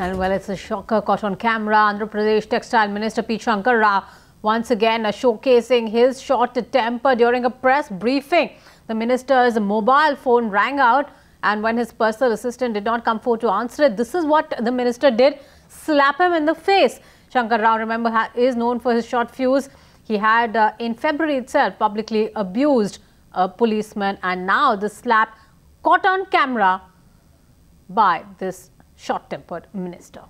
And well, it's a shocker caught on camera. Andhra Pradesh Textile Minister P. Shankar Rao once again uh, showcasing his short temper during a press briefing. The minister's mobile phone rang out and when his personal assistant did not come forward to answer it, this is what the minister did, slap him in the face. Shankar Rao, remember, is known for his short fuse. He had uh, in February itself publicly abused a policeman and now the slap caught on camera by this short-tempered minister.